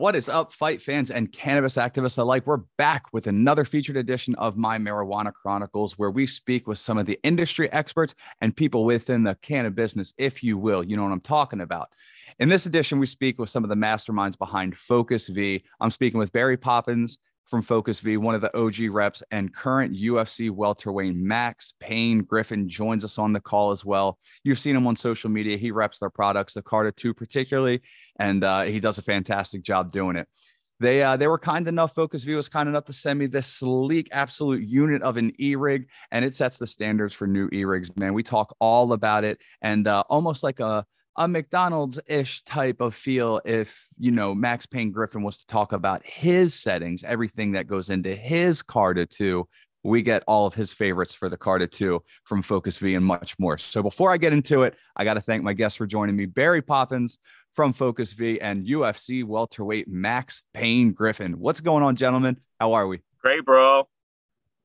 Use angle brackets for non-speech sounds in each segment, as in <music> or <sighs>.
What is up, fight fans and cannabis activists alike? We're back with another featured edition of My Marijuana Chronicles, where we speak with some of the industry experts and people within the cannabis business, if you will. You know what I'm talking about. In this edition, we speak with some of the masterminds behind Focus V. I'm speaking with Barry Poppins from Focus V, one of the OG reps, and current UFC welterweight Max Pain Griffin joins us on the call as well. You've seen him on social media. He reps their products, the Carta 2 particularly, and uh, he does a fantastic job doing it. They uh, they were kind enough. Focus V was kind enough to send me this sleek, absolute unit of an e rig, and it sets the standards for new e rigs. Man, we talk all about it, and uh, almost like a a McDonald's ish type of feel if, you know, Max Pain Griffin was to talk about his settings, everything that goes into his Carta 2. We get all of his favorites for the Carta 2 from Focus V and much more. So before I get into it, I got to thank my guests for joining me Barry Poppins from Focus V and UFC welterweight Max Pain Griffin. What's going on, gentlemen? How are we? Great, bro.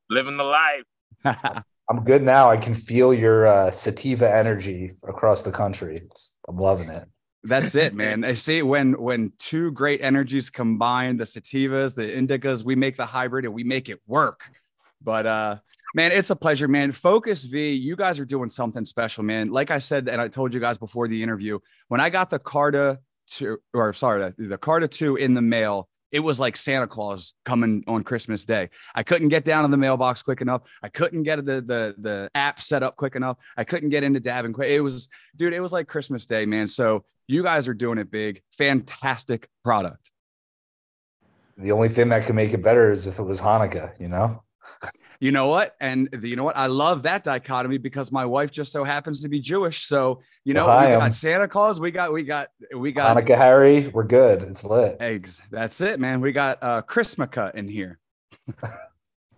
Living the life. <laughs> I'm good now. I can feel your uh, sativa energy across the country. It's, I'm loving it. That's it, man. I see when when two great energies combine, the sativas, the indicas, we make the hybrid and we make it work. But uh man, it's a pleasure, man. Focus V, you guys are doing something special, man. Like I said, and I told you guys before the interview, when I got the Carta two, or sorry, the, the Carta two in the mail, it was like Santa Claus coming on Christmas Day. I couldn't get down to the mailbox quick enough. I couldn't get the the the app set up quick enough. I couldn't get into dabbing quick. It was, dude, it was like Christmas Day, man. So you guys are doing it big. Fantastic product. The only thing that could make it better is if it was Hanukkah, you know? You know what? And the, you know what? I love that dichotomy because my wife just so happens to be Jewish. So you know, well, we got Santa Claus, we got we got we got Hanukkah Harry. We're good. It's lit. Eggs. That's it, man. We got uh Christmas in here. <laughs>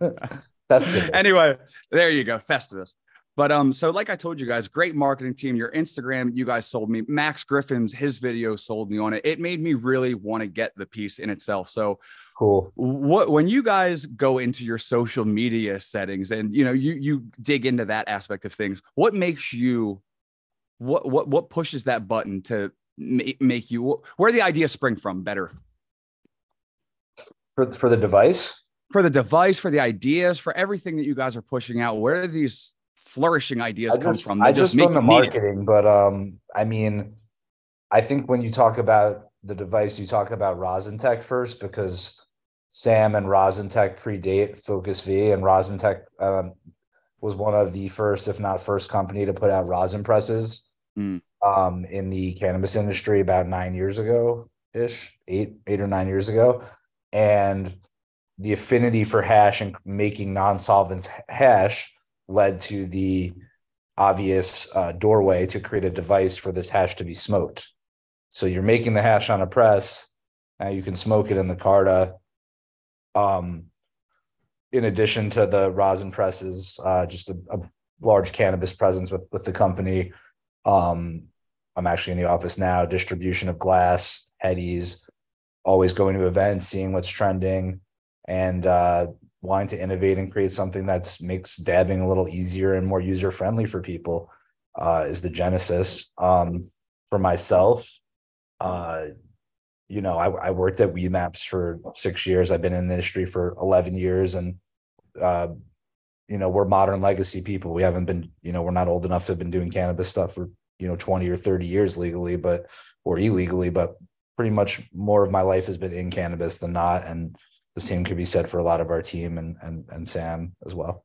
Festivus. anyway, there you go. Festivus. But um, so like I told you guys, great marketing team. Your Instagram, you guys sold me. Max Griffin's his video sold me on it. It made me really want to get the piece in itself. So cool. What when you guys go into your social media settings and you know you you dig into that aspect of things, what makes you what what what pushes that button to make, make you where the ideas spring from better for for the device for the device for the ideas for everything that you guys are pushing out where do these flourishing ideas just, come from. I just, just from the marketing, but um, I mean, I think when you talk about the device, you talk about Rosin Tech first because Sam and Rosin Tech predate Focus V, and Rosin Tech um, was one of the first, if not first, company to put out rosin presses mm. um, in the cannabis industry about nine years ago ish, eight, eight or nine years ago, and the affinity for hash and making non-solvents hash led to the obvious uh, doorway to create a device for this hash to be smoked. So you're making the hash on a press. Now you can smoke it in the Carta. Um, in addition to the rosin presses, uh, just a, a, large cannabis presence with with the company. Um, I'm actually in the office now. Distribution of glass, headies, always going to events, seeing what's trending, and uh, wanting to innovate and create something that makes dabbing a little easier and more user friendly for people uh, is the genesis. Um, for myself, uh, you know, I, I, worked at Weedmaps for six years. I've been in the industry for 11 years and, uh, you know, we're modern legacy people. We haven't been, you know, we're not old enough to have been doing cannabis stuff for, you know, 20 or 30 years legally, but, or illegally, but pretty much more of my life has been in cannabis than not. And, the same could be said for a lot of our team and and and Sam as well.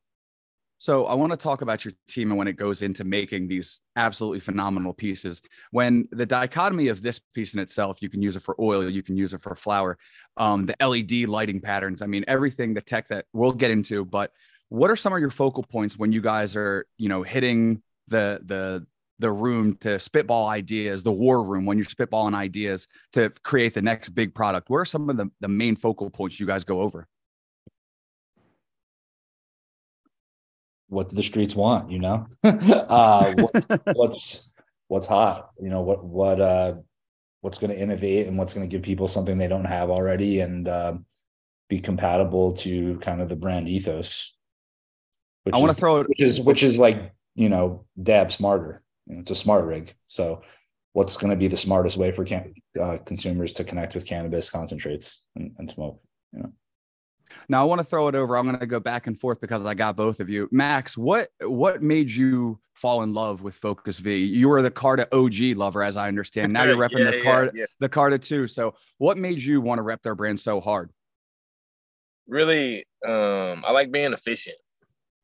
So I want to talk about your team and when it goes into making these absolutely phenomenal pieces. When the dichotomy of this piece in itself, you can use it for oil, you can use it for flower, um, the LED lighting patterns. I mean, everything, the tech that we'll get into. But what are some of your focal points when you guys are, you know, hitting the the the room to spitball ideas, the war room when you're spitballing ideas to create the next big product? What are some of the, the main focal points you guys go over? What do the streets want, you know? <laughs> uh, what's, <laughs> what's what's hot, you know, what what uh what's going to innovate and what's going to give people something they don't have already and uh, be compatible to kind of the brand ethos. Which I want to throw it, which is which is like you know, dab smarter. You know, it's a smart rig. So what's going to be the smartest way for can- uh, consumers to connect with cannabis concentrates and, and smoke. You know. Now I want to throw it over. I'm going to go back and forth because I got both of you. Max, what what made you fall in love with Focus V? You were the Carta OG lover, as I understand. Now you're <laughs> repping Yeah, the yeah, Carta yeah. the Carta too. So what made you want to rep their brand so hard? really um I like being efficient,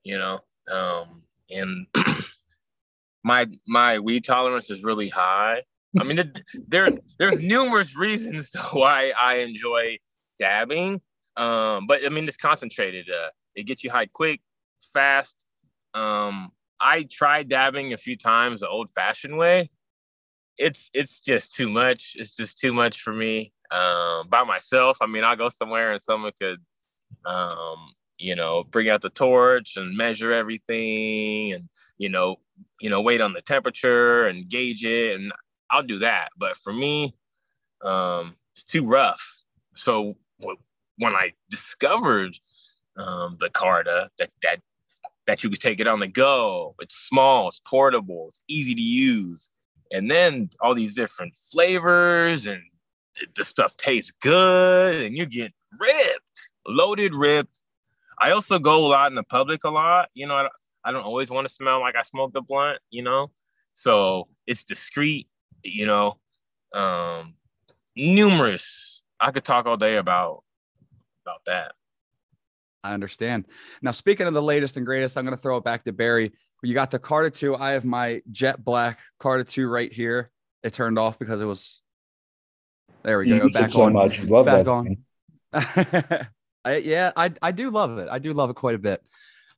you know. Um and <clears throat> my my weed tolerance is really high. I mean there there's numerous reasons <laughs> why I enjoy dabbing. Um but I mean it's concentrated. Uh it gets you high quick, fast. Um I tried dabbing a few times the old fashioned way. It's it's just too much. It's just too much for me. Um by myself. I mean I'll go somewhere and someone could um, you know, bring out the torch and measure everything and, you know, you know, wait on the temperature and gauge it. And I'll do that. But for me, um, it's too rough. So when I discovered um, the Carta, that, that, that you could take it on the go, it's small, it's portable, it's easy to use. And then all these different flavors and th- the stuff tastes good and you get ripped loaded, ripped. I also go a lot in the public a lot. You know, I, I don't always want to smell like I smoked a blunt, you know? So it's discreet, you know. Um, numerous. I could talk all day about about that. I understand. Now, speaking of the latest and greatest, I'm going to throw it back to Barry. You got the Carta 2. I have my jet black Carta 2 right here. It turned off because it was. There we go. use it Back so on. much. Love Back that on. <laughs> I, yeah, I I do love it. I do love it quite a bit.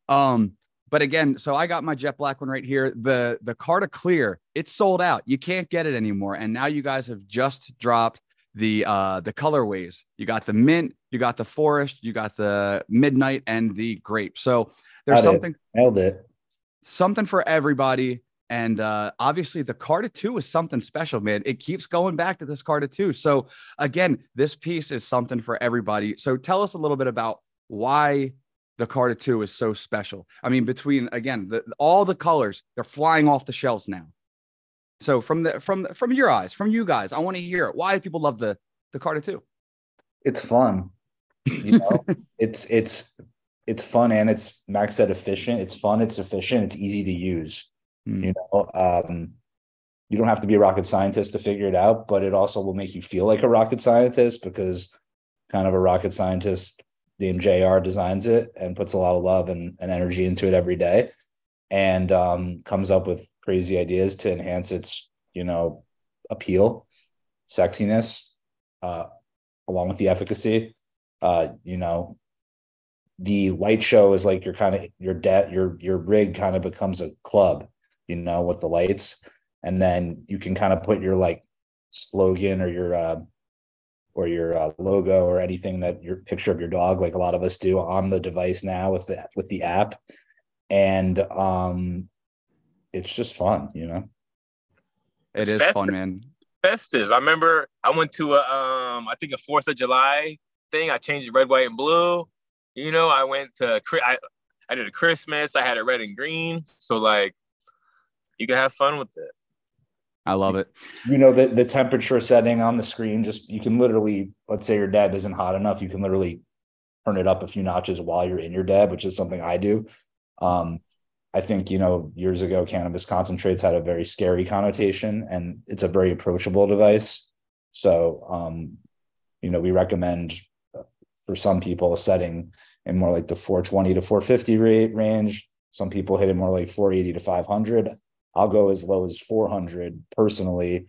Um, but again, so I got my jet black one right here. The the Carta Clear, it's sold out. You can't get it anymore. And now you guys have just dropped the uh the colorways. You got the mint, you got the forest, you got the midnight, and the grape. So there's Got it. something Nailed it. something for everybody. And uh, obviously, the Carta 2 is something special, man. It keeps going back to this Carta 2. So, again, this piece is something for everybody. So, tell us a little bit about why the Carta 2 is so special. I mean, between again, the, all the colors, they're flying off the shelves now. So, from the from from your eyes, from you guys, I want to hear it. Why do people love the the Carta 2? It's fun. You know, <laughs> it's it's it's fun and it's Max said efficient. It's fun. It's efficient. It's easy to use. Hmm. You know, um, you don't have to be a rocket scientist to figure it out, but it also will make you feel like a rocket scientist because kind of a rocket scientist named JR designs it and puts a lot of love and, and energy into it every day and um, comes up with crazy ideas to enhance its, you know, appeal, sexiness, uh, along with the efficacy. Uh, you know, the light show is like your kind of your debt, your your rig kind of becomes a club, you know, with the lights. And then you can kind of put your like slogan or your uh or your uh, logo or anything that your picture of your dog, like a lot of us do on the device now with the with the app. And um it's just fun, you know. It It's is festive. fun, man. Festive. I remember I went to a um I think a Fourth of July thing. I changed it red, white, and blue. You know, I went to I I did a Christmas. I had it red and green. So like, you can have fun with it. I love it. you know the the temperature setting on the screen just you can literally let's say your dab isn't hot enough you can literally turn it up a few notches while you're in your dab which is something i do um i think you know years ago cannabis concentrates had a very scary connotation and it's a very approachable device so um you know we recommend uh, for some people a setting in more like the 420 to 450 rate range some people hit it more like 480 to 500 I'll go as low as 400 personally.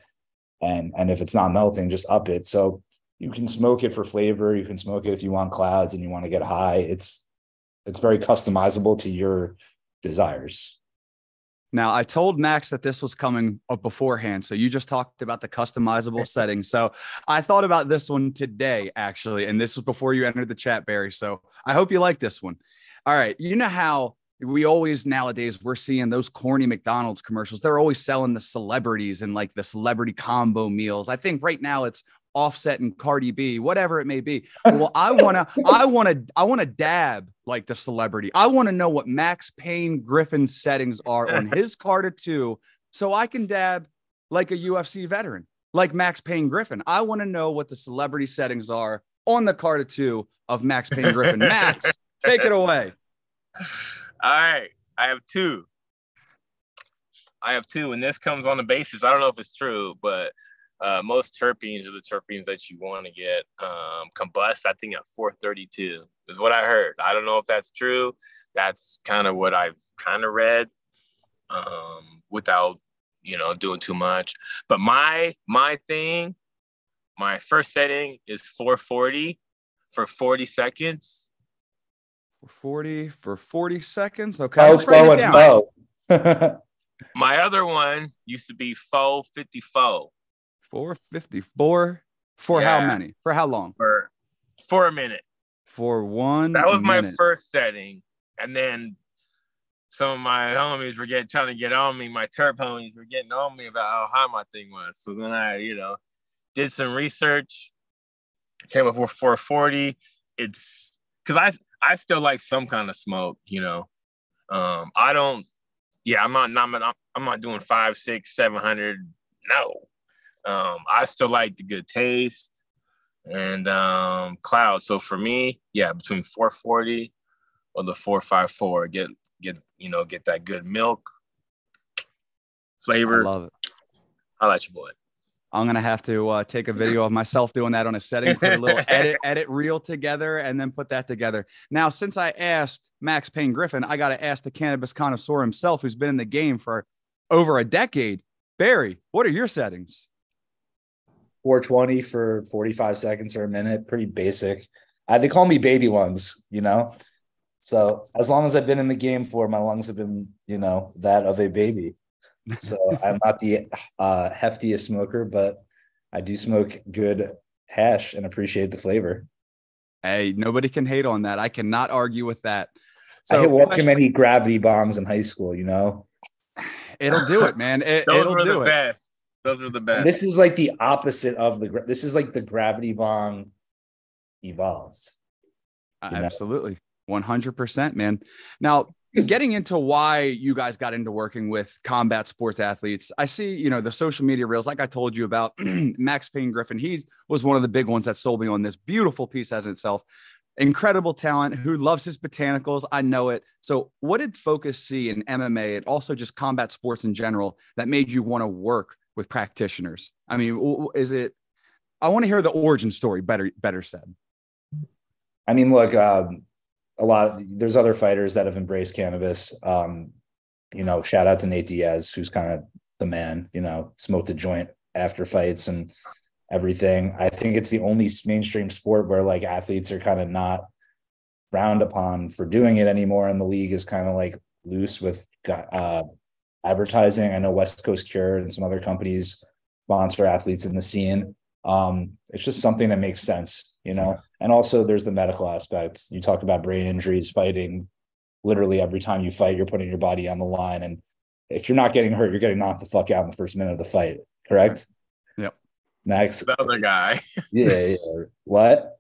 And, and if it's not melting, just up it. So you can smoke it for flavor. You can smoke it if you want clouds and you want to get high. It's, it's very customizable to your desires. Now, I told Max that this was coming up beforehand. So you just talked about the customizable <laughs> settings. So I thought about this one today, actually. And this was before you entered the chat, Barry. So I hope you like this one. All right. You know how we always nowadays we're seeing those corny McDonald's commercials. They're always selling the celebrities and like the celebrity combo meals. I think right now it's offset and Cardi B, whatever it may be. <laughs> Well, I want to, I want to, I want to dab like the celebrity. I want to know what Max Pain Griffin's settings are on <laughs> his Carta 2 so I can dab like a UFC veteran, like Max Pain Griffin. I want to know what the celebrity settings are on the Carta two of Max Pain Griffin. Max, <laughs> take it away. All right. I have two. I have two, and this comes on the basis. I don't know if it's true, but uh, most terpenes are the terpenes that you want to get um, combust. I think at 432 is what I heard. I don't know if that's true. That's kind of what I've kind of read um, without you know doing too much. But my my thing, my first setting is 440 for 40 seconds. For 40 for 40 seconds. Okay. Slow and low. my other one used to be 454. 454 for yeah. how many? For how long? For for a minute. For one. That was minute. my first setting. And then some of my homies were getting trying to get on me. My turp homies were getting on me about how high my thing was. So then I, you know, did some research, came up with 440. It's because I I still like some kind of smoke, you know. Um, I don't. Yeah, I'm not. not I'm not doing five, six, seven hundred. No, um, I still like the good taste and um, cloud. So for me, yeah, between 440 or the 454, get get you know get that good milk flavor. I love it. I like your boy. I'm gonna have to uh, take a video of myself doing that on a setting, put a little <laughs> edit edit reel together, and then put that together. Now, since I asked Max Pain Griffin, I got to ask the cannabis connoisseur himself, who's been in the game for over a decade. Barry, what are your settings? 420 for 45 seconds or a minute, pretty basic. Uh, they call me baby lungs, you know. So as long as I've been in the game for, my lungs have been, you know, that of a baby. So <laughs> I'm not the uh, heftiest smoker, but I do smoke good hash and appreciate the flavor. Hey, nobody can hate on that. I cannot argue with that. So, I hit one too many gravity bongs in high school, you know. <sighs> It'll do it, man. It, Those will were do the it. best. Those are the best. This is like the opposite of the. This is like the gravity bong evolves. Uh, absolutely, one hundred percent, man. Now, getting into why you guys got into working with combat sports athletes, I see, you know, the social media reels, like I told you about <clears throat> Max Pain Griffin. He was one of the big ones that sold me on this beautiful piece as itself. Incredible talent who loves his botanicals. I know it. So, what did Focus see in MMA and also just combat sports in general that made you want to work with practitioners? I mean, is it? I want to hear the origin story. Better, better said. I mean, look, um, a lot. Of, there's other fighters that have embraced cannabis. Um, you know, shout out to Nate Diaz, who's kind of the man. You know, smoked a joint after fights and everything. I think it's the only mainstream sport where like athletes are kind of not frowned upon for doing it anymore, and the league is kind of like loose with uh, advertising. I know West Coast Cure and some other companies sponsor athletes in the scene. Um, it's just something that makes sense, you know. And also, there's the medical aspect. You talk about brain injuries, fighting. Literally, every time you fight, you're putting your body on the line, and if you're not getting hurt, you're getting knocked the fuck out in the first minute of the fight. Correct? Yep. Next, the other guy. yeah, yeah. What?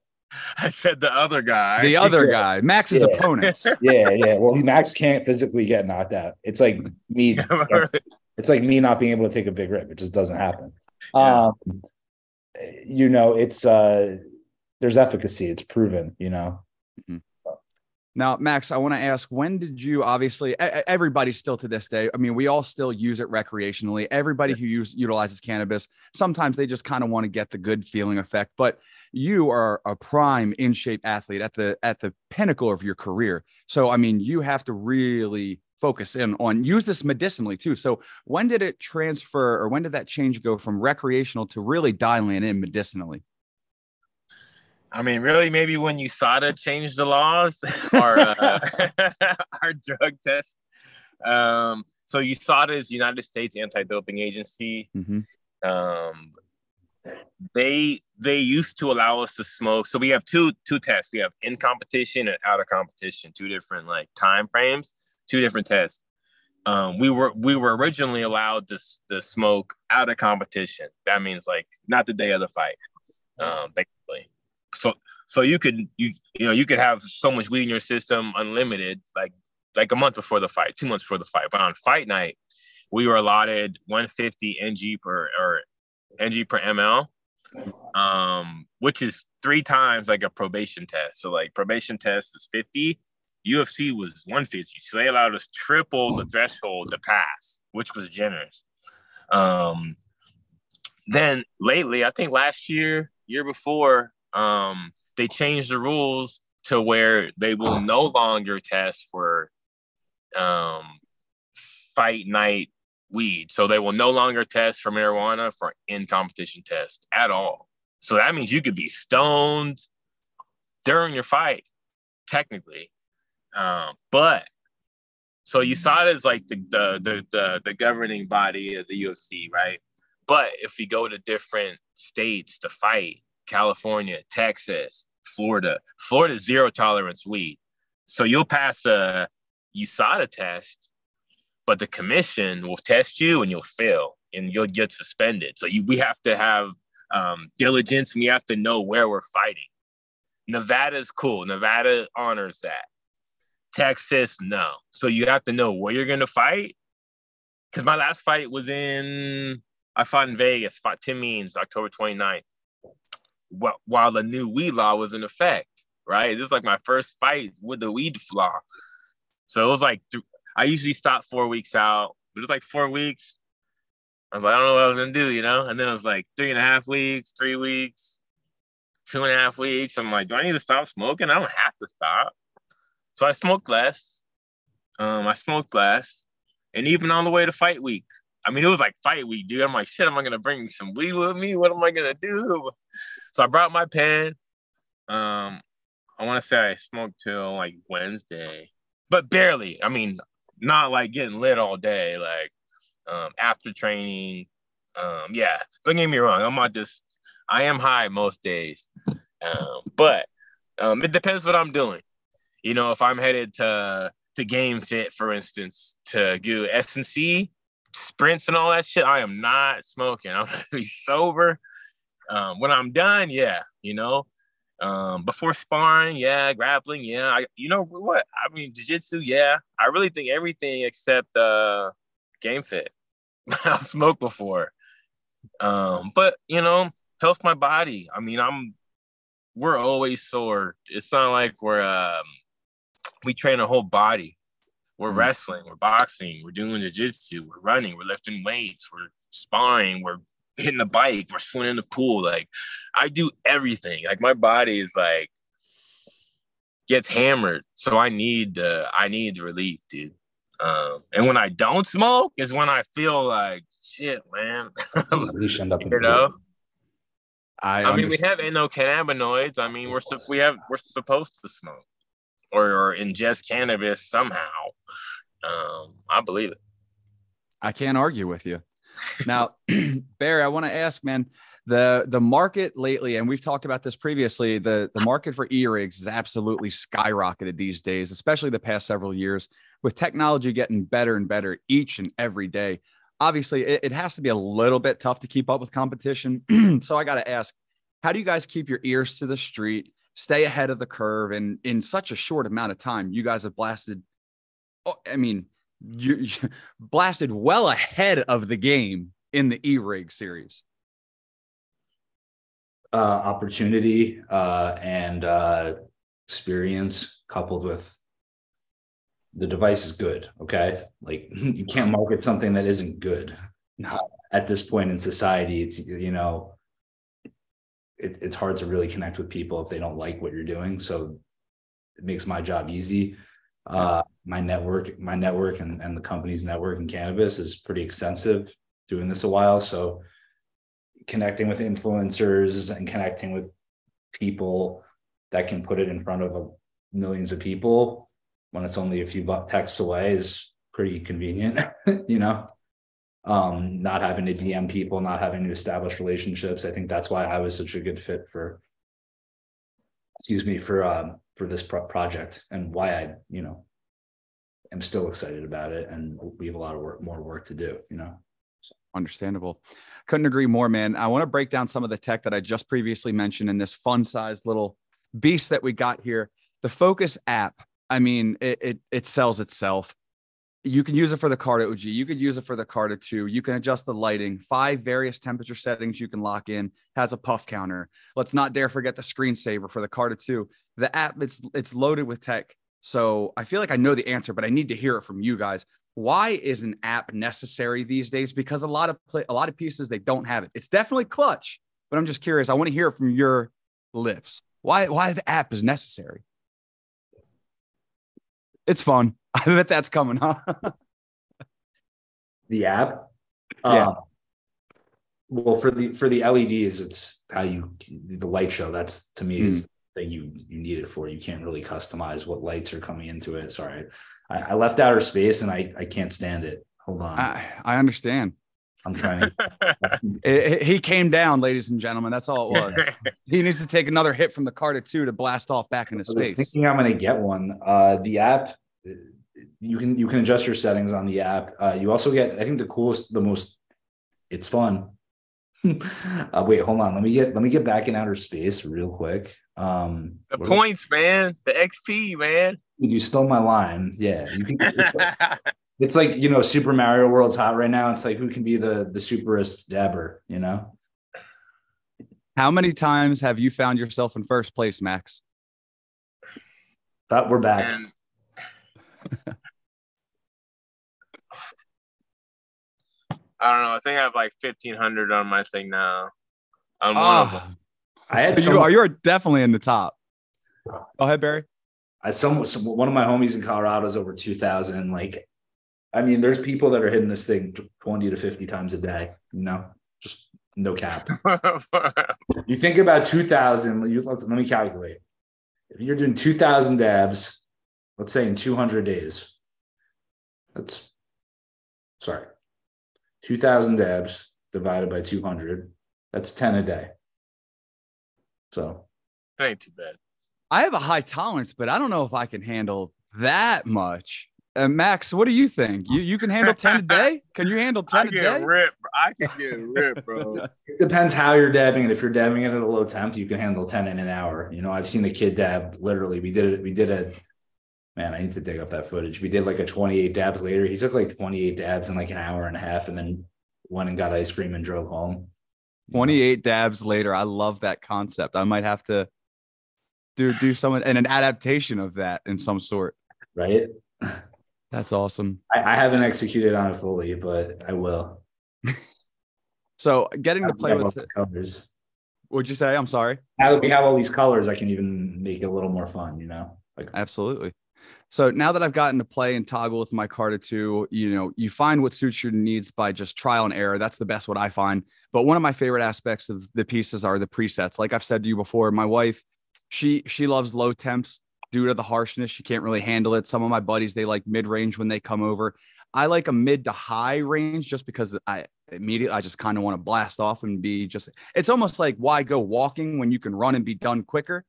I said the other guy. The other yeah. guy, Max's yeah. opponents. <laughs> Yeah, yeah. Well, Max can't physically get knocked out. It's like me. <laughs> it's like me not being able to take a big rip. It just doesn't happen. Yeah. Um, you know, it's uh, there's efficacy. It's proven. You know. Mm-hmm. Now, Max, I want to ask when did you obviously everybody still to this day, I mean, we all still use it recreationally. Everybody who use, utilizes cannabis, sometimes they just kind of want to get the good feeling effect, but you are a prime in shape athlete at the at the pinnacle of your career. So, I mean, you have to really focus in on use this medicinally too. So, when did it transfer or when did that change go from recreational to really dialing in medicinally? I mean, really, maybe when USADA changed the laws, <laughs> our uh, <laughs> our drug test. Um, so USADA is United States Anti-Doping Agency. Mm-hmm. Um, they they used to allow us to smoke. So we have two two tests. We have in competition and out of competition, two different like time frames, two different tests. Um, we were we were originally allowed to to smoke out of competition. That means like not the day of the fight. Um, basically so so you could you you know you could have so much weed in your system unlimited like like a month before the fight two months before the fight but on fight night we were allotted 150 ng per or ng per ml, um, which is three times like a probation test. So like probation test is 50, UFC was 150. So they allowed us triple the threshold to pass, which was generous. Um, then lately, I think last year, year before, um, they changed the rules to where they will no longer test for um, fight night weed. So they will no longer test for marijuana for in competition test at all. So that means you could be stoned during your fight, technically. Um, but so you saw it as like the, the the the the governing body of the UFC, right? But if we go to different states to fight, California, Texas, Florida, Florida zero tolerance weed. So you'll pass a USADA test, but the commission will test you and you'll fail and you'll get suspended. So you, we have to have um, diligence and we have to know where we're fighting. Nevada's cool. Nevada honors that. Texas, no. So you have to know where you're going to fight. Because my last fight was in, I fought in Vegas, fought Tim Means October 29th, while the new weed law was in effect, right? This is like my first fight with the weed law. So it was like, I usually stop four weeks out, but it was like four weeks. I was like, I don't know what I was to do, you know? And then it was like three and a half weeks, three weeks, two and a half weeks. I'm like, do I need to stop smoking? I don't have to stop. So I smoked less. Um, I smoked less, and even on the way to fight week. I mean, it was like fight week, dude. I'm like, shit, am I gonna bring some weed with me? What am I gonna do? So I brought my pen. Um, I want to say I smoked till like Wednesday, but barely. I mean, not like getting lit all day. Like um, after training, um, yeah. Don't get me wrong. I'm not just. I am high most days, um, but um, it depends what I'm doing. You know, if I'm headed to to Game Fit, for instance, to do S and C sprints and all that shit, I am not smoking. <laughs> I'm gonna be sober. Um, when I'm done, yeah, you know. Um, before sparring, yeah, grappling, yeah. I, you know what? I mean, jiu-jitsu, yeah. I really think everything except uh, Game Fit. <laughs> I've smoked before. Um, but you know, health my body. I mean, I'm we're always sore. It's not like we're um we train a whole body. We're mm-hmm. wrestling, we're boxing, we're doing jiu-jitsu, we're running, we're lifting weights, we're sparring, we're hitting the bike, we're swimming in the pool. Like I do everything. Like my body is like gets hammered. So I need the I need relief, dude. Um, and when I don't smoke is when I feel like shit, man. you <laughs> know. I, I mean, we have endocannabinoids. I mean, we're we have we're supposed to smoke or, or ingest cannabis somehow. Um, I believe it. I can't argue with you. Now, <clears throat> Barry, I want to ask, man, the the market lately, and we've talked about this previously. The the market for e-rigs is absolutely skyrocketed these days, especially the past several years, with technology getting better and better each and every day. Obviously, it, it has to be a little bit tough to keep up with competition. <clears throat> so I got to ask, how do you guys keep your ears to the street? stay ahead of the curve. And in such a short amount of time, you guys have blasted. Oh, I mean, you, you <laughs> blasted well ahead of the game in the E Rig series. Uh, opportunity uh, and uh, experience coupled with the device is good. Okay. Like <laughs> you can't market something that isn't good. No. At this point in society, it's, you know, it, it's hard to really connect with people if they don't like what you're doing. So it makes my job easy. Uh, my network, my network and, and the company's network in cannabis is pretty extensive doing this a while. So connecting with influencers and connecting with people that can put it in front of millions of people when it's only a few texts away is pretty convenient, <laughs> you know? um, not having to DM people, not having to establish relationships. I think that's why I was such a good fit for, excuse me, for um, for this pro- project and why I, you know, am still excited about it. And we have a lot of work, more work to do, you know. Understandable. Couldn't agree more, man. I want to break down some of the tech that I just previously mentioned in this fun sized little beast that we got here. The Focus app. I mean, it, it, it sells itself you can use it for the Carta OG. You could use it for the Carta 2. You can adjust the lighting, five various temperature settings you can lock in, has a puff counter. Let's not dare forget the screensaver for the Carta 2. The app, it's it's loaded with tech. So I feel like I know the answer, but I need to hear it from you guys. Why is an app necessary these days? Because a lot of play, a lot of pieces they don't have it. It's definitely clutch, but I'm just curious. I want to hear it from your lips. Why why the app is necessary? It's fun. <laughs> I bet that's coming, huh? <laughs> The app. Yeah. Um, well, for the for the LEDs, it's how you the light show. That's to me is thing you you need it for. You can't really customize what lights are coming into it. Sorry, I, I left outer space and I I can't stand it. Hold on, I, I understand. I'm trying to. <laughs> It- it- he came down, ladies and gentlemen. That's all it was. <laughs> he needs to take another hit from the Carta 2 to blast off back into space. thinking I'm gonna get one. Uh, the app, you can you can adjust your settings on the app. Uh, you also get, I think the coolest, the most, it's fun. <laughs> uh, wait, hold on. Let me get let me get back in outer space real quick. Um, the what- points, man. The XP, man. You stole my line. Yeah, can. <laughs> It's like you know, Super Mario World's hot right now. It's like who can be the the superest dabber, you know? How many times have you found yourself in first place, Max? But we're back. and I don't know. I think I have like fifteen hundred on my thing now. On one of them. I so had you some, are you're definitely in the top. Go ahead, Barry. I some, some one of my homies in Colorado is over two thousand. Like, I mean, there's people that are hitting this thing twenty to fifty times a day. You know, just no cap. <laughs> You think about two thousand. You let me calculate. If you're doing two thousand dabs, let's say in two hundred days, that's sorry, two thousand dabs divided by two hundred. That's ten a day. So It ain't too bad. I have a high tolerance, but I don't know if I can handle that much. Uh, Max, what do you think? You you can handle 10 a day? <laughs> Can you handle 10 a get day? ripped. bro. I can get ripped, bro. <laughs> it depends how you're dabbing. And if you're dabbing it at a low temp, you can handle 10 in an hour. You know, I've seen the kid dab literally. We did it, we did a man, I need to dig up that footage. We did like a 28 dabs later. He took like 28 dabs in like an hour and a half and then went and got ice cream and drove home. 28 dabs later. I love that concept. I might have to do do some and an adaptation of that in some sort. Right. That's awesome. I, I haven't executed on it fully, but I will. So getting to play with the colors. would you say? I'm sorry. Now that we have all these colors, I can even make it a little more fun, you know? Like Absolutely. So now that I've gotten to play and toggle with my Carta 2, you know, you find what suits your needs by just trial and error. That's the best what I find. But one of my favorite aspects of the pieces are the presets. Like I've said to you before, my wife, she she loves low temps due to the harshness. She can't really handle it. Some of my buddies, they like mid-range when they come over. I like a mid to high range just because I immediately I just kind of want to blast off and be just it's almost like why go walking when you can run and be done quicker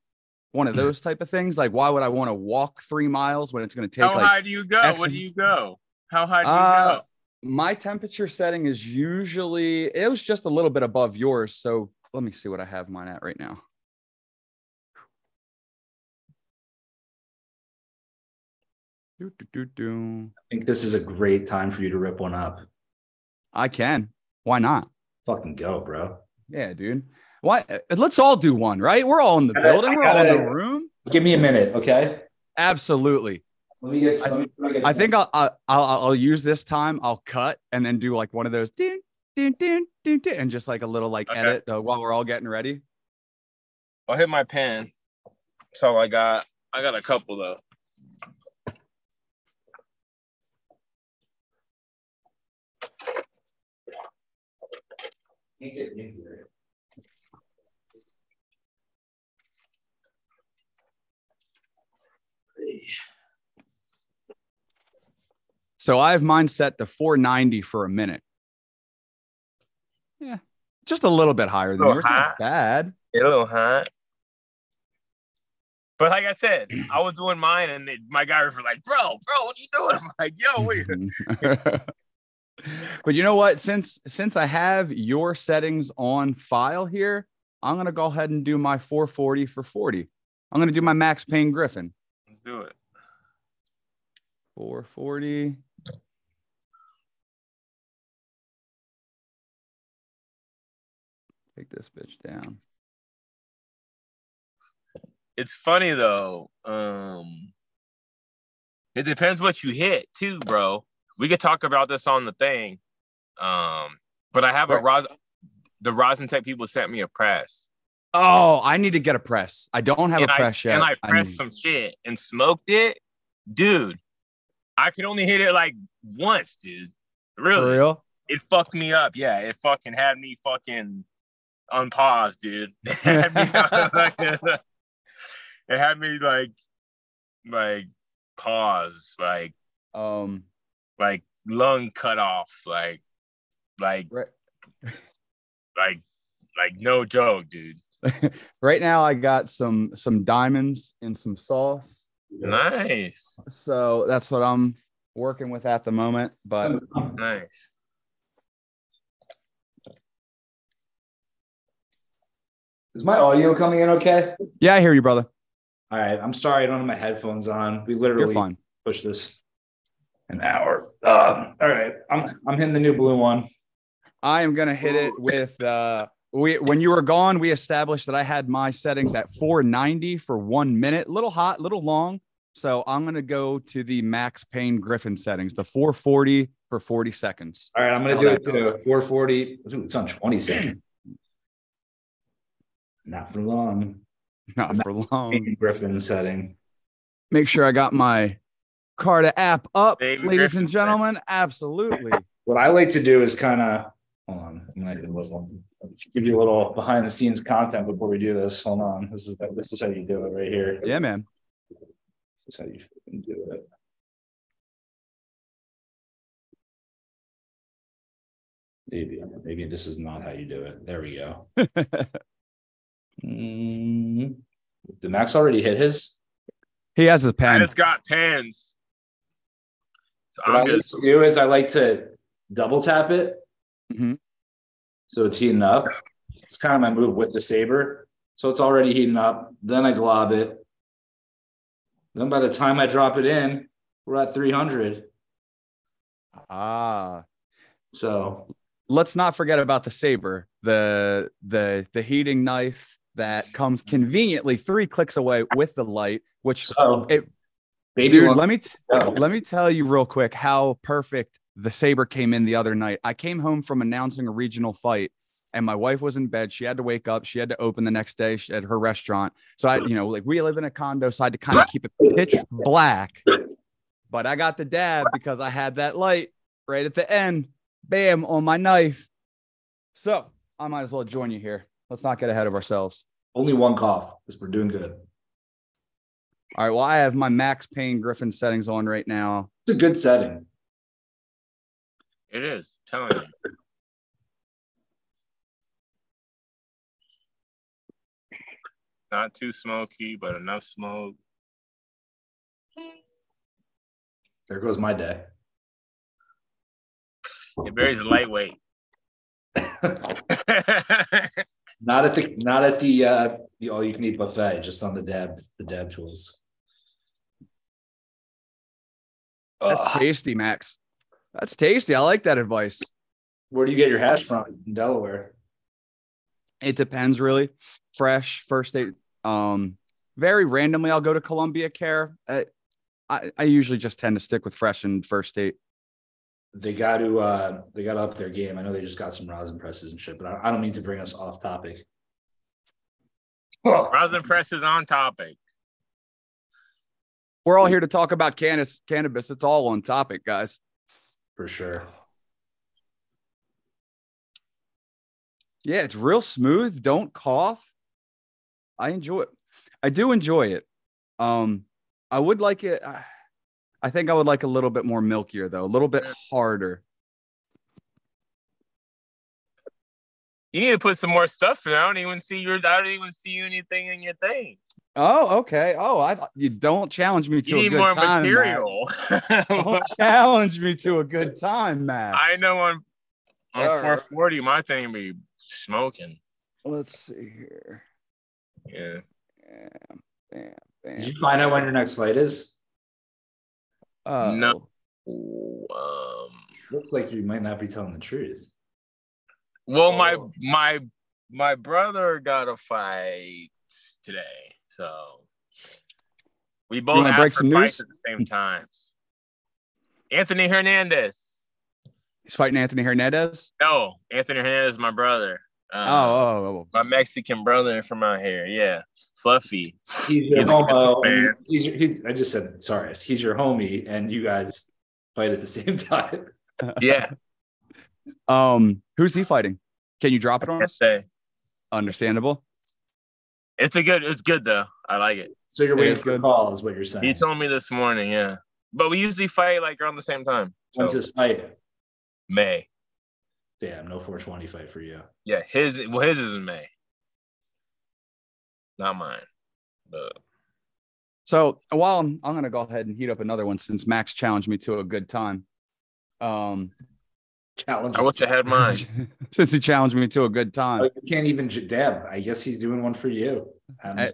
one of those type of things. Like, why would I want to walk three miles when it's going to take How like high do you go? X What do you go? How high do you Uh, go? my temperature setting is usually it was just a little bit above yours. So let me see what I have mine at right now. Do, do, do, do. I think this is a great time for you to rip one up. I can. Why not? Fucking go, bro. Yeah, dude. Why? Let's all do one, right? We're all in the I gotta- building. I We're all in the room. Give me a minute, okay? Absolutely. Let me get. let me- let me get I think I'll, I'll I'll I'll use this time. I'll cut and then do like one of those ding ding ding ding ding and just like a little like Okay. edit uh, while we're all getting ready. I'll hit my pen. That's all I got. I got a couple though. So I have mine set to 490 for a minute. Yeah, just a little bit higher than yours. high. Not bad. A little hot. But like I said, I was doing mine, and my guys were like, "Bro, bro, what you doing?" <laughs> I'm like, "Yo, wait." Mm-hmm. <laughs> but you know what? Since since I have your settings on file here, I'm gonna go ahead and do my 440 for 40. I'm gonna do my Max Pain Griffin. Let's do it. 440. Take this bitch down. It's funny though. Um it depends what you hit too, bro. We could talk about this on the thing. Um, but I have a Ros the Rosin Tech people sent me a press. Oh, I need to get a press. I don't have and a I press yet. and I I pressed need- some shit and smoked it, dude. I could only hit it like once, dude. Really, For real? it fucked me up. Yeah, it fucking had me fucking unpaused, dude. <laughs> It had me, <laughs> it had me like like pause, like Um, like lung cut off, like like right, like like no joke, dude. <laughs> right now I got some some diamonds and some sauce. Nice, So that's what I'm working with at the moment. But nice. Is my audio coming in okay? yeah, I hear you, brother. All right. I'm sorry I don't have my headphones on. We literally fine. pushed this an hour. Um, all right. I'm I'm hitting the new blue one. I am gonna hit it with uh we when you were gone, we established that I had my settings at 490 for one minute, little hot, little long. So I'm gonna go to the Max Pain Griffin settings, the 440 for 40 seconds. All right, I'm gonna How do that it to 440. Ooh, it's on 20 seconds. <clears throat> Not for long. Not for long. Griffin setting. Make sure I got my Carta app up, Baby ladies Griffin. and gentlemen. Absolutely. What I like to do is kind of hold on. I'm gonna do a little, let's give you a little behind the scenes content before we do this. Hold on. This is this is how you do it right here. Yeah, man. This is how you do it. Maybe maybe this is not how you do it. There we go. <laughs> Mm, did Max already hit his? he has his I pen. just got pens. So What I I'm like just to do is I like to double tap it. Mhm. So it's heating up. It's kind of my move with the saber. So it's already heating up. Then I glob it. Then by the time I drop it in, we're at 300. Ah. So let's not forget about the saber, the the the heating knife that comes conveniently three clicks away with the light. Which, so it, baby dude, let me t- let me tell you real quick how perfect the saber came in the other night. I came home from announcing a regional fight. And my wife was in bed. She had to wake up. She had to open the next day at her restaurant. So I, you know, like we live in a condo, so I had to kind of keep it pitch black. But I got the dab because I had that light right at the end, bam, on my knife. So I might as well join you here. Let's not get ahead of ourselves. Only one cough because we're doing good. All right. Well, I have my Max Pain Griffin settings on right now. It's a good setting. It is telling you. Not too smoky, but enough smoke. There goes my day. It varies lightweight. <laughs> Not at the not at the uh the all you can eat buffet, just on the dab the dab tools. That's Ugh. tasty, Max. That's tasty. I like that advice. Where do you get your hash from in Delaware? It depends, really. Fresh, first state. Um, very randomly, I'll go to Columbia Care. I, I, I usually just tend to stick with fresh and first state. They got to uh they got to up their game. I know they just got some rosin presses and shit, but I, I don't mean to bring us off topic. Rosin presses on topic. We're all here to talk about cannabis. Cannabis. It's all on topic, guys. For sure. Yeah, it's real smooth. Don't cough. I enjoy it. I do enjoy it. Um, I would like it. I think I would like a little bit more milkier though, a little bit harder. You need to put some more stuff in. I don't even see your. I don't even see anything in your thing. Oh, okay. Oh, I thought you don't challenge me to a good time. You a need good more time. material. <laughs> Don't <laughs> challenge me to a good time, Max. I know on on All right. 440, my thing be smoking. Let's see here. Yeah. Bam, bam, bam. Did you find out when your next fight is? Oh, No. Um. Looks like you might not be telling the truth. Well, my Oh. my my brother got a fight today, so we both wanna break some fights news? at the same time. Anthony Hernandez. He's fighting Anthony Hernandez. No, Anthony Hernandez is my brother. Oh, Uh, oh, oh, my Mexican brother from out here. Yeah, Fluffy. He's your He's a homo. good. He's, he's, I just said sorry. He's your homie, and you guys fight at the <laughs> same time. Yeah, <laughs> Um, who's he fighting? Can you drop it on us? say. Understandable. It's a good. It's good though. I like it. So you're waiting is for a good. call, is what you're saying. He told me this morning. Yeah, but we usually fight like around the same time. So When's this fight? May. Damn, no 420 fight for you. Yeah, his well, his is in May. Not mine. But So while I'm, I'm gonna go ahead and heat up another one since Max challenged me to a good time. Um, Challenge. I wish I had mine. <laughs> since he challenged me to a good time. Oh, you can't even j- damn. I guess he's doing one for you. I,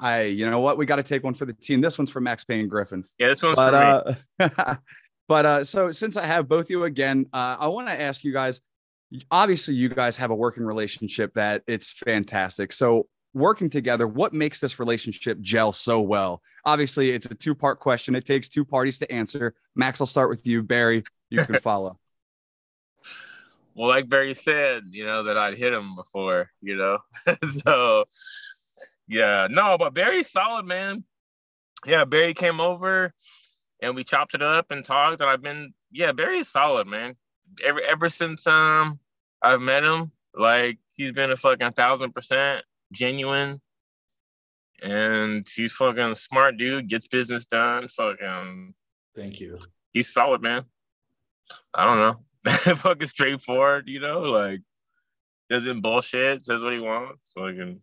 I- you know what? We got to take one for the team. This one's for Max Pain Griffin. Yeah, this one's for But me. uh, <laughs> but uh, so since I have both you again, uh, I want to ask you guys. Obviously, you guys have a working relationship that it's fantastic. So working together, what makes this relationship gel so well? Obviously, it's a two part question. It takes two parties to answer. Max, I'll start with you. Barry, you can <laughs> follow. Well, like Barry said, you know, that I'd hit him before, you know. <laughs> so yeah, no, but Barry's solid, man. Yeah, Barry came over and we chopped it up and talked, and I've been yeah, Barry's solid, man. Ever ever since um I've met him, like he's been a fucking thousand percent genuine. And he's fucking smart dude, gets business done. Fucking Thank you. he's solid, man. I don't know. <laughs> fucking straightforward, you know, like doesn't bullshit, says what he wants. Fucking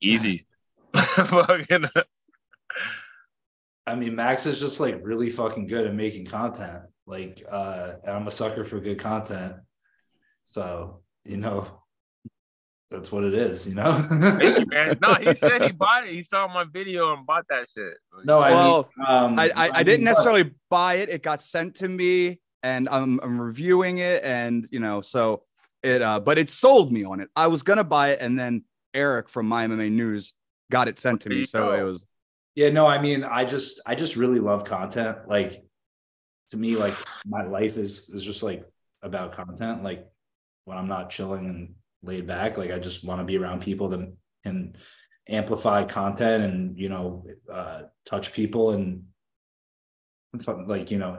easy. <laughs> fucking I mean, Max is just like really fucking good at making content. Like, uh, and I'm a sucker for good content. So, you know, that's what it is, you know? thank you, man. <laughs> No, he said he bought it. He saw my video and bought that shit. no, I Well, mean, um, I, I, I mean, didn't but- necessarily buy it. It got sent to me and I'm, I'm reviewing it. And, you know, so it, uh, but it sold me on it. I was going to buy it. And then Eric from My MMA News got it sent to me. So go. it was, Yeah, no, I mean, I just I just really love content. Like to me, like my life is is just like about content. Like when I'm not chilling and laid back, like I just want to be around people that can amplify content and you know uh touch people and fun- like you know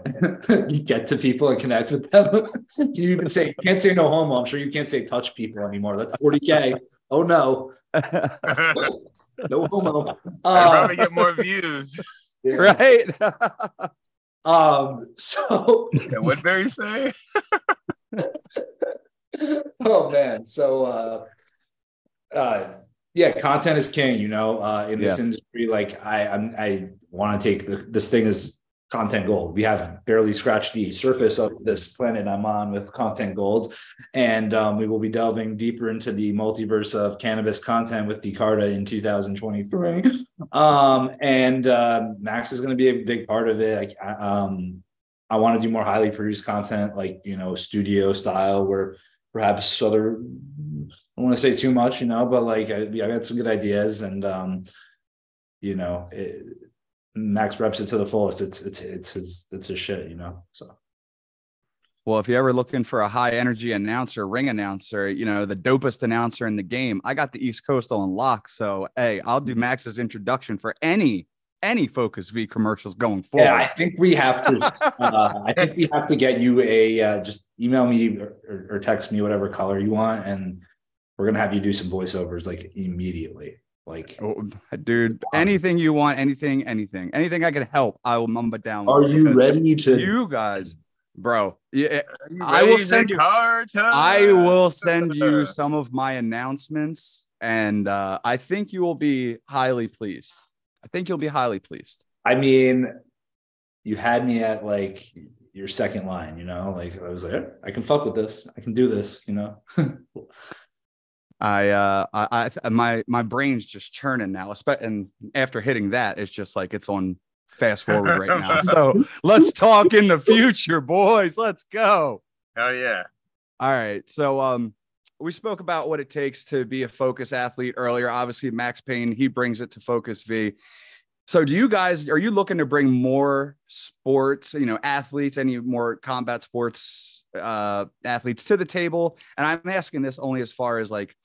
you <laughs> get to people and connect with them. Can <laughs> you even say can't say no homo? I'm sure you can't say touch people anymore. That's 40k. Oh no, <laughs> no homo. Uh, probably get more views. yeah. right. Um, so Yeah, what Barry say? oh man, so uh uh yeah, content is king, you know, uh in this Yeah. industry. Like I I'm I want to take the, this thing as content gold. We have barely scratched the surface of this planet I'm on with content gold. And um, we will be delving deeper into the multiverse of cannabis content with the Carta in 2023. Um, and uh, Max is going to be a big part of it. I, um, I want to do more highly produced content, like you know, studio style, where perhaps other. I don't want to say too much, you know, but like I, I got some good ideas, and um, you know, it, Max reps it to the fullest. It's it's it's his it's his shit, you know. So Well, if you're ever looking for a high energy announcer, ring announcer, you know, the dopest announcer in the game, I got the East Coast on lock. So, hey, I'll do Max's introduction for any any Focus V commercials going forward. yeah, I think we have to. uh, I think we have to get you a uh, just email me or, or, or text me whatever color you want, and we're gonna have you do some voiceovers like immediately. Like, Oh, <laughs> dude, anything you want, anything, anything, anything I can help, I will mumba down. are you ready to? You guys, bro. Yeah, I will send you- I will send you some of my announcements, and uh, I think you will be highly pleased. I think you'll be highly pleased. I mean, you had me at like your second line. You know, like I was like, "Eh, I can fuck with this. I can do this. You know. <laughs> I, uh, I, I, my, my brain's just churning now. And after hitting that, it's just like it's on fast forward right now. So <laughs> let's talk in the future, boys. Let's go. Hell yeah. All right. So, um, we spoke about what it takes to be a focus athlete earlier. Obviously, Max Pain, he brings it to Focus V. So, do you guys are you looking to bring more sports, you know, athletes, any more combat sports uh, athletes to the table? And I'm asking this only as far as like,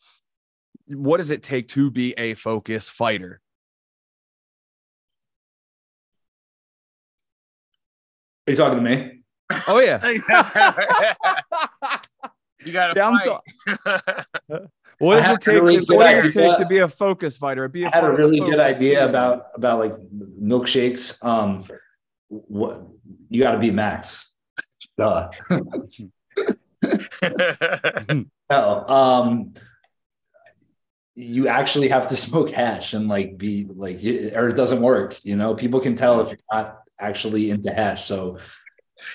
what does it take to be a focus fighter? Are you talking to me? Oh yeah. <laughs> you got to Yeah, fight. <laughs> What does it take? really to, what does it take to be a focus fighter? Be a I had a part of the really good idea team? about about like milkshakes. Um, what you got to be Max. <laughs> Duh. <laughs> No, um, you actually have to smoke hash and like be like, or it doesn't work. You know, people can tell if you're not actually into hash. So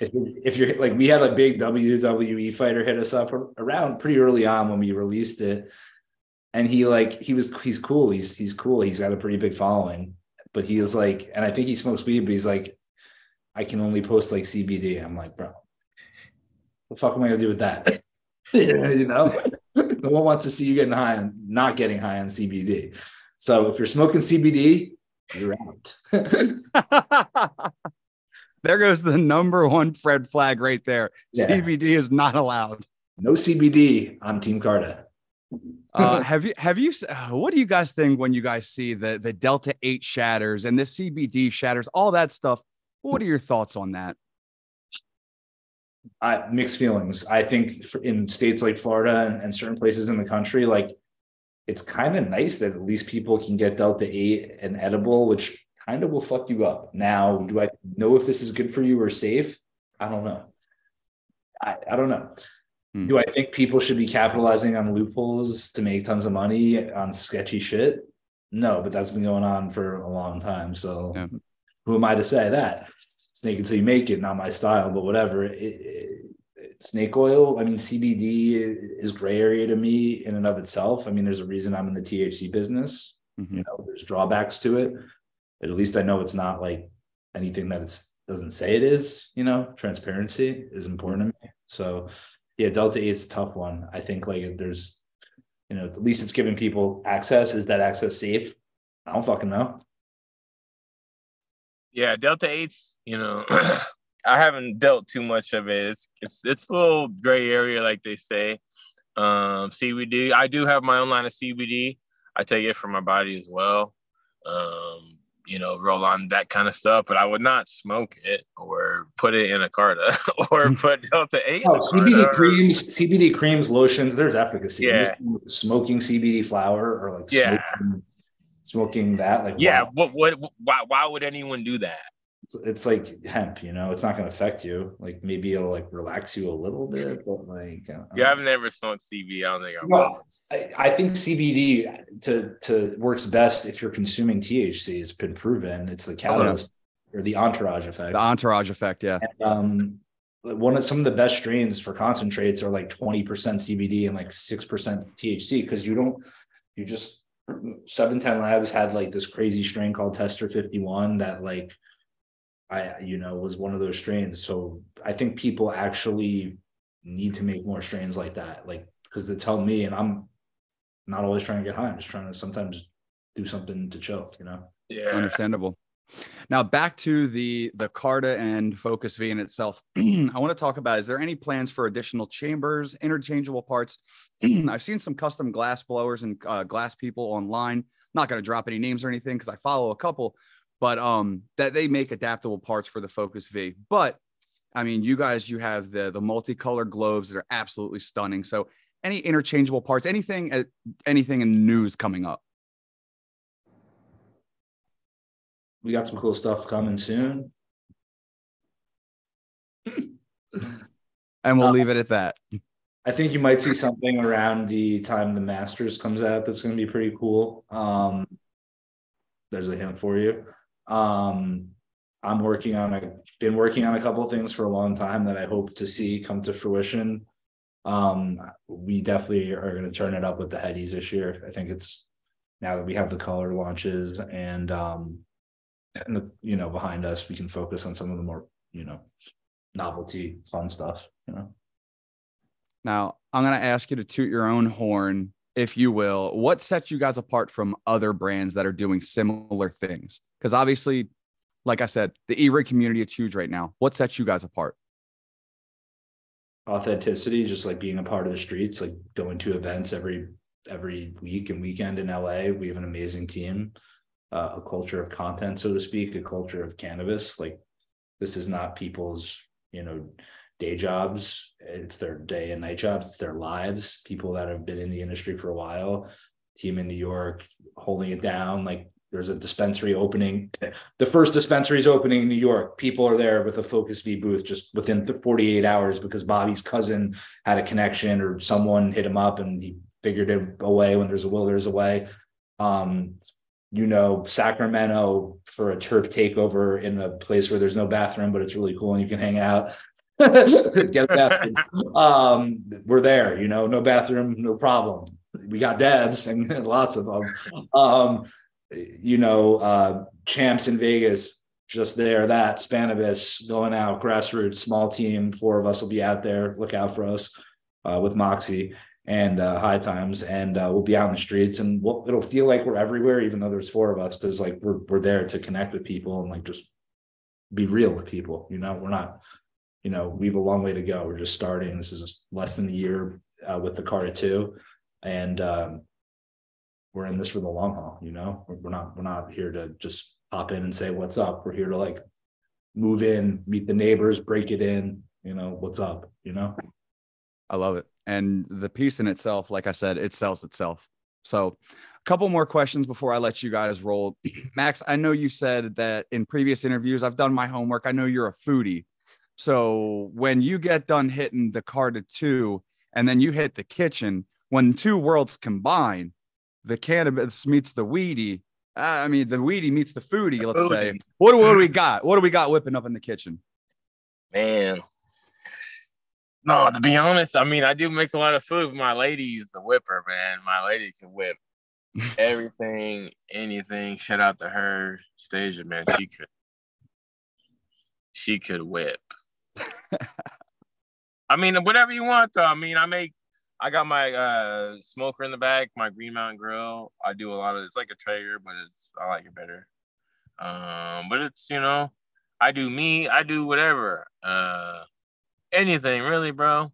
if you're, like, we had a big WWE fighter hit us up around pretty early on when we released it, and he like he was he's cool. He's he's cool. He's got a pretty big following, but he is like, and I think he smokes weed, but he's like, I can only post like CBD. I'm like, bro, the fuck am I gonna do with that? <laughs> you know, no one wants to see you getting high on not getting high on CBD. So if you're smoking CBD, you're out. <laughs> <laughs> there goes the number one Fred flag right there. Yeah. CBD is not allowed. no CBD on Team Carta. Uh, <laughs> have you have you uh, what do you guys think when you guys see the the delta 8 shatters and the cbd shatters all that stuff what are your thoughts on that I mixed feelings. I think for- in states like Florida and, and certain places in the country, like it's kind of nice that at least people can get Delta 8 and edible, which kind of will fuck you up. Now, do I know if this is good for you or safe? I don't know. I, I don't know. Hmm. Do I think people should be capitalizing on loopholes to make tons of money on sketchy shit? No, but that's been going on for a long time. So Yeah. who am I to say that? Snake until you make it, not my style, but whatever. It, it, snake oil, I mean, CBD is gray area to me in and of itself. I mean, there's a reason I'm in the THC business. Mhm. You know, there's drawbacks to it, but at least I know it's not like anything that it's doesn't say it is. You know, transparency is important to me. So, yeah, Delta Eight is a tough one. I think like there's, you know, at least it's giving people access. Is that access safe? I don't fucking know. yeah, Delta Eights. You know, <clears throat> I haven't dealt too much of it. It's it's it's a little gray area, like they say. Um, CBD. I do have my own line of CBD. I take it for my body as well. Um, you know, roll on that kind of stuff, but I would not smoke it or put it in a carta <laughs> or mm-hmm. put Delta Eight. Oh, a CBD or- creams, CBD creams, lotions. There's efficacy. Yeah. smoking CBD flower or like Yeah. smoking, smoking that. Like Yeah, wow. what what why why would anyone do that? It's, it's like hemp. You know, it's not going to affect you. Like maybe it'll like relax you a little bit, but like uh, Yeah, I've never smoked CBD. I don't think I will. Well, I, I think CBD to to works best if you're consuming THC. It's been proven. It's the catalyst or the entourage effect. the entourage effect yeah um, one of some of the best strains for concentrates are like 20% CBD and like 6% THC because you don't, you just 710 Labs had like this crazy strain called Tester 51 that like I you know was one of those strains. So I think people actually need to make more strains like that, like because they tell me, and I'm not always trying to get high. I'm just trying to sometimes do something to chill, you know. Yeah. understandable now back to the the carta and focus v in itself <clears throat> i want to talk about is there any plans for additional chambers interchangeable parts <clears throat> i've seen some custom glass blowers and uh, glass people online not going to drop any names or anything because i follow a couple but um that they make adaptable parts for the focus v but i mean you guys you have the the multicolored globes that are absolutely stunning so any interchangeable parts anything uh, anything in the news coming up We got some cool stuff coming soon. and we'll Uh, leave it at that I think you might see something around the time the Masters comes out that's going to be pretty cool. Um, there's a hint for you. Um, I'm working on a been working on a couple things for a long time that I hope to see come to fruition. Um, we definitely are going to turn it up with the headies this year. I think it's now that we have the color launches and um, and you know behind us, we can focus on some of the more you know novelty fun stuff. You know. Now, I'm going to ask you to toot your own horn, if you will. What sets you guys apart from other brands that are doing similar things? Because obviously, like I said, the e-rig community is huge right now. What sets you guys apart? Authenticity, just like being a part of the streets, like going to events every every week and weekend in LA. We have an amazing team, uh, a culture of content, so to speak, a culture of cannabis. Like this is not people's, you know, day jobs. It's their day and night jobs. It's their lives. People that have been in the industry for a while, team in New York, holding it down. Like there's a dispensary opening. The first dispensary is opening in New York. People are there with a Focus V booth just within 48 hours because Bobby's cousin had a connection or someone hit him up and he figured it away. When there's a will, there's a way. Um, you know, Sacramento for a turf takeover in a place where there's no bathroom, but it's really cool and you can hang out. <laughs> Get a bathroom. um, we're there, you know, no bathroom, no problem. We got dabs and <laughs> lots of them. Um, you know, uh, champs in Vegas, just there, that Spannabis going out, grassroots, small team, four of us will be out there. Look out for us uh, with Moxie and uh, High Times, and uh, we'll be out in the streets, and we'll, it'll feel like we're everywhere, even though there's four of us, because like we're we're there to connect with people and like just be real with people. You know, we're not, you know, we have a long way to go. We're just starting. This is less than a year uh, with the Carta Two, and um, we're in this for the long haul. You know, we're not we're not here to just pop in and say what's up. We're here to like move in, meet the neighbors, break it in. You know, what's up? You know. I love it. And the piece in itself, like I said, it sells itself. So, a couple more questions before I let you guys roll. <clears throat> Max, I know you said that in previous interviews, I've done my homework. I know you're a foodie. So, when you get done hitting the Carta two and then you hit the kitchen, when two worlds combine, the cannabis meets the weedy. I mean, the weedy meets the foodie, let's say. What, what do we got? What do we got whipping up in the kitchen? Man, no, to be honest, I mean, I do make a lot of food. My lady's a whipper, man. My lady can whip <laughs> everything, anything. Shout out to her, Stasia, man. She could, she could whip. <laughs> I mean, whatever you want, though. I mean, I make, I got my uh, smoker in the back, my Green Mountain Grill. I do a lot of. It's like a Traeger, but it's I like it better. Um, but it's you know, I do me. I do whatever. Uh anything really, bro.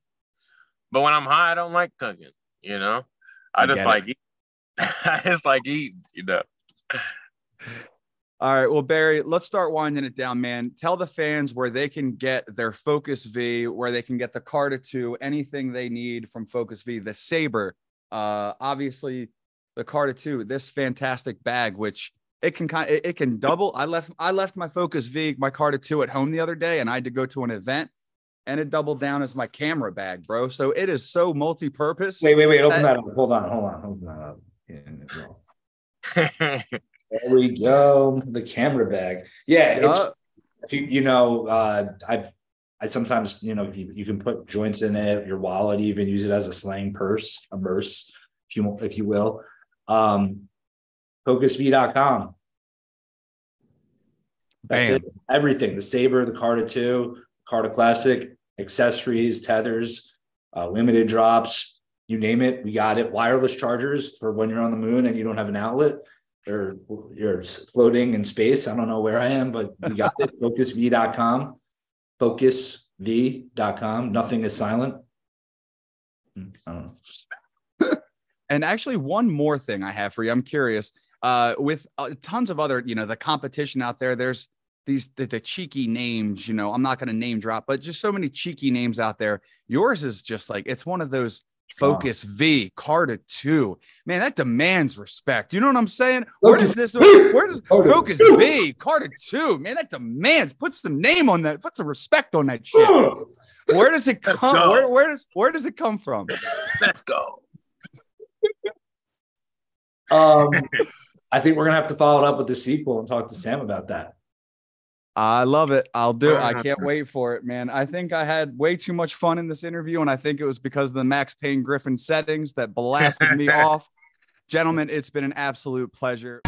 But when I'm high, I don't like cooking. You know, I, I just like eat. <laughs> I just like eating. You know. <laughs> All right. Well, Barry, let's start winding it down, man. Tell the fans where they can get their Focus V, where they can get the Carta 2, anything they need from Focus V, the Saber. Uh, obviously, the Carta 2, this fantastic bag, which it can kind it, it can double. I left I left my Focus V, my Carta 2 at home the other day, and I had to go to an event and it doubled down as my camera bag, bro. So it is so multi-purpose. Wait, wait, wait. Open that, that up. Hold on, hold on, hold on. <laughs> there we go. The camera bag. Yeah. If you, you know, uh, I've, I sometimes, you know, you, you can put joints in it, your wallet, even use it as a slang purse, a purse, if you, if you will. Um, focusv.com. That's Bam. it. Everything. The Saber, the Carta 2, Carta Classic, accessories, tethers, uh, limited drops, you name it, we got it. Wireless chargers for when you're on the moon and you don't have an outlet or you're floating in space. I don't know where I am, but we got it. <laughs> Focusv.com. Focusv.com. Nothing is silent. Hmm, I don't know. <laughs> and actually, one more thing I have for you. I'm curious. Uh, with uh, tons of other, you know, the competition out there, there's these the, the cheeky names, you know, I'm not going to name drop, but just so many cheeky names out there. Yours is just like it's one of those Focus V, Carta 2. Man, that demands respect. You know what I'm saying? Where does this where does Focus V, Carta 2? Man, that demands put some name on that, put some respect on that shit. Where does it come? Where, where does where does it come from? Let's go. um <laughs> I think we're gonna have to follow it up with the sequel and talk to Sam about that. I love it. I'll do it. I can't wait for it, man. I think I had way too much fun in this interview, and I think it was because of the Max Pain Griffin settings that blasted me <laughs> off. Gentlemen, it's been an absolute pleasure.